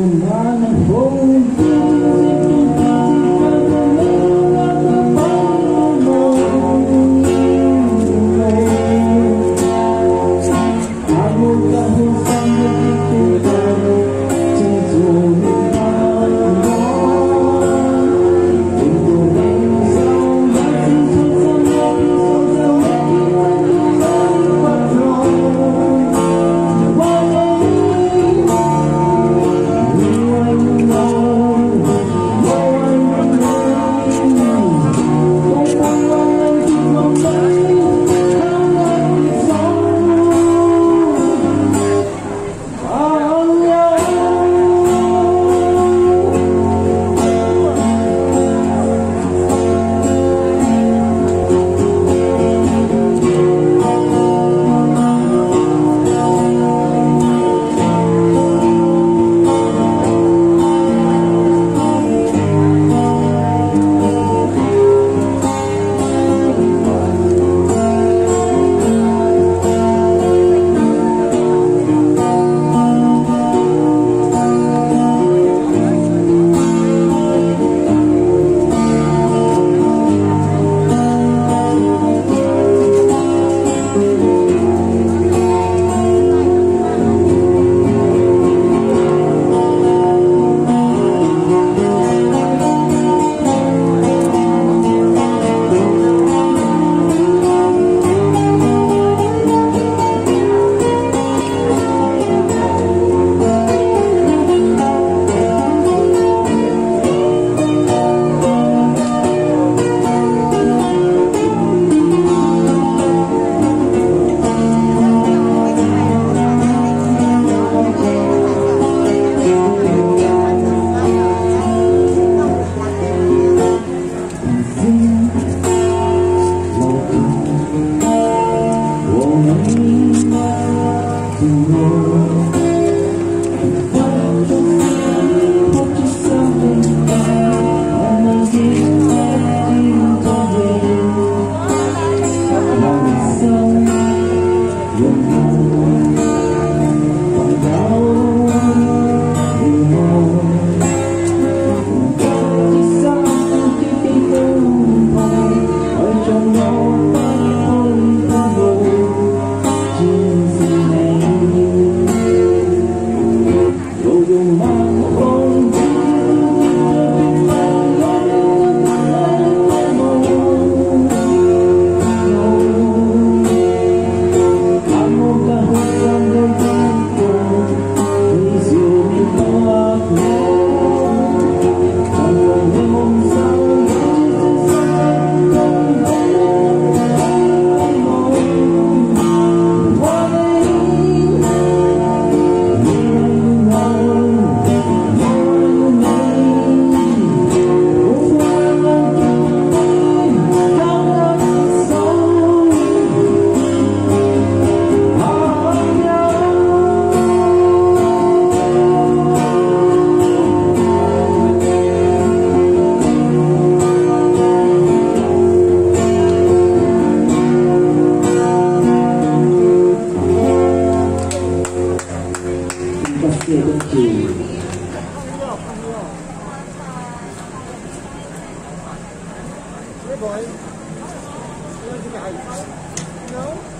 Tumba 谢东西。No?